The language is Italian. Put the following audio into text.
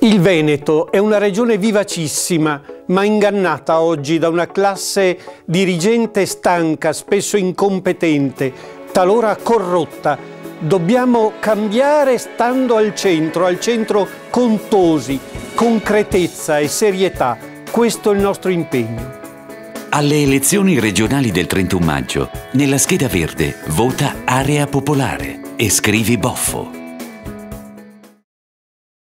Il Veneto è una regione vivacissima, ma ingannata oggi da una classe dirigente stanca, spesso incompetente, talora corrotta. Dobbiamo cambiare stando al centro, al centro contosi, concretezza e serietà. Questo è il nostro impegno. Alle elezioni regionali del 31 maggio, nella scheda verde, vota Area Popolare e scrivi Boffo.